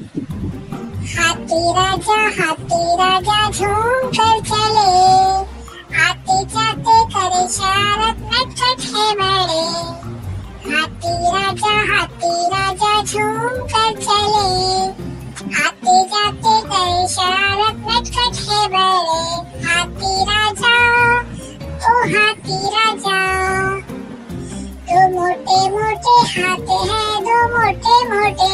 हाथी राजा हाथी राजा झूम कर चले। आते जाते करे शरारत नटखट है बड़े हाथी राजा हाथी राजा झूम कर चले। आते जाते करे शरारत नटखट है बड़े हाथी राजा, ओ हाथी राजा। दो मोटे मोटे हाथ हैं, दो मोटे मोटे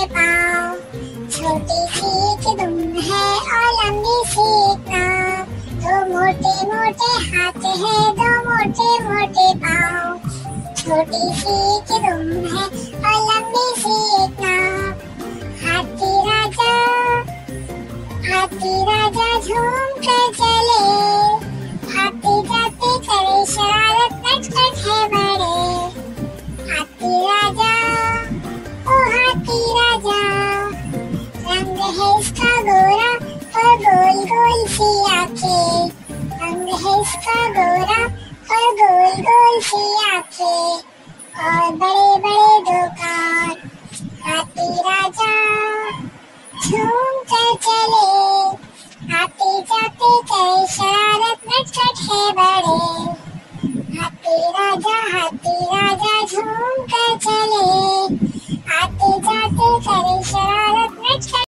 छोटी सी एक दुम है और लंबी सी एक नाव दो मोटे मोटे हाथ हैं, दो मोटे मोटे पाँव। छोटी सी एक दुम है और लंबी सी एक नाव हाथी राजा हाथी राजा झूम कर चले। आते जाते करे शरारत नटखट है है इसका गोरा गोल गोल सी आँखें और बड़े बड़े दो कान राजा झूम कर चले आते जाते करे शरारत नटखट है बड़े हाथी राजा हाथी राजा झूम